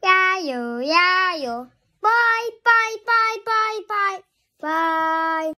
加油加油！拜拜拜拜拜拜拜。